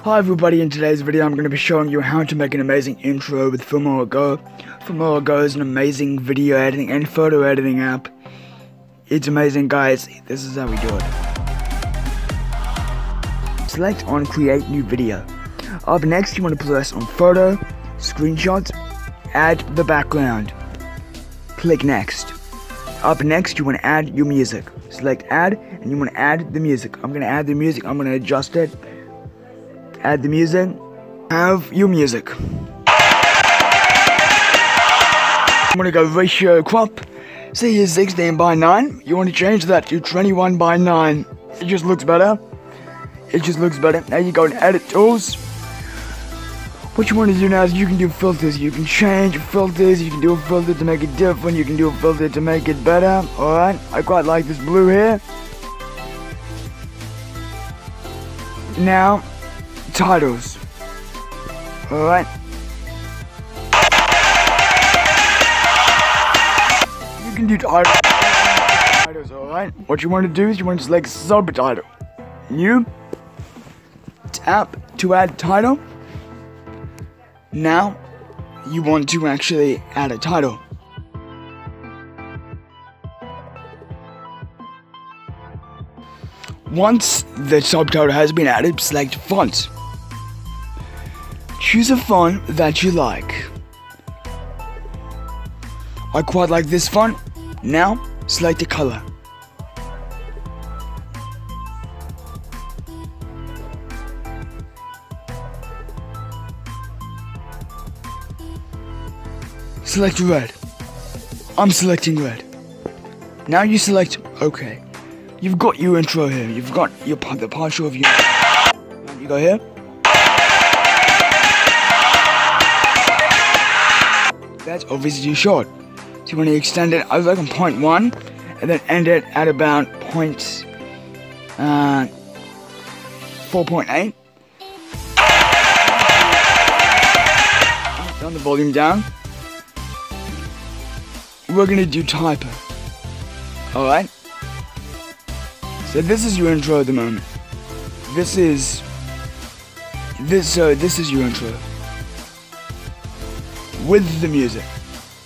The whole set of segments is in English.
Hi everybody, in today's video I'm going to be showing you how to make an amazing intro with FilmoraGo. Filmora Go is an amazing video editing and photo editing app. It's amazing guys, this is how we do it. Select on create new video. Up next you want to press on photo, screenshots, add the background. Click next. Up next you want to add your music. Select add and you want to add the music. I'm going to add the music, I'm going to adjust it add the music, have your music. I'm gonna go ratio crop, see here 16 by 9, you want to change that to 21 by 9. It just looks better. It just looks better. Now you go and edit tools. What you want to do now is you can do filters. You can change filters. You can do a filter to make it different. You can do a filter to make it better. Alright, I quite like this blue here. Now, titles. Alright. You can do titles, alright? What you want to do is you want to select subtitle. New. Tap to add title. Now, you want to actually add a title. Once the subtitle has been added, select font. Choose a font that you like. I quite like this font. Now, select a color. Select red. I'm selecting red. Now you select OK. You've got your intro here. You've got your the partial of your. You go here. That's obviously too short. So you want to extend it, I like on point one, and then end it at about point uh, 4.8. Turn the volume down. We're gonna do typo. Alright? So this is your intro at the moment. This is this so this is your intro with the music.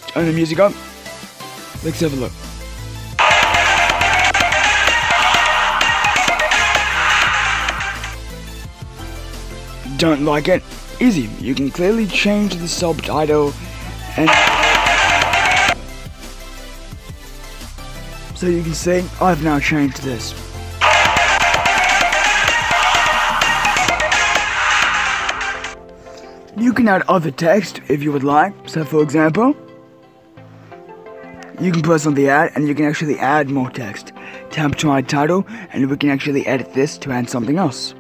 Turn the music up. Let's have a look. Don't like it? Easy. You can clearly change the subtitle and so you can see I've now changed this. You can add other text if you would like. So for example, you can press on the add and you can actually add more text. Tap to my title and we can actually edit this to add something else.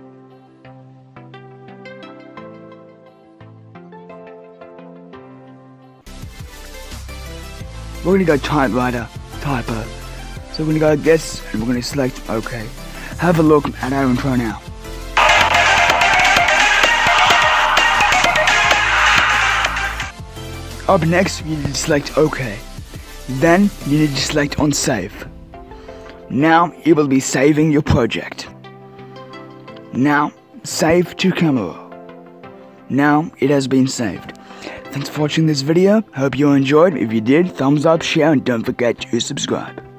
We're gonna go typewriter, typo. So we're gonna go this and we're gonna select OK. Have a look at our intro now. Up next, you need to select OK. Then, you need to select on save. Now, you will be saving your project. Now, save to camera. Now, it has been saved. Thanks for watching this video. Hope you enjoyed. If you did, thumbs up, share, and don't forget to subscribe.